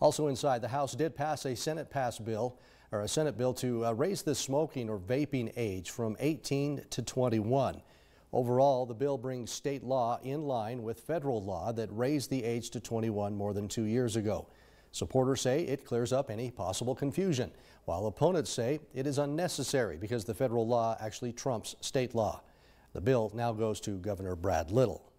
Also inside, the House did pass a Senate pass bill or a Senate bill to uh, raise the smoking or vaping age from 18 to 21. Overall, the bill brings state law in line with federal law that raised the age to 21 more than two years ago. Supporters say it clears up any possible confusion, while opponents say it is unnecessary because the federal law actually trumps state law. The bill now goes to Governor Brad Little.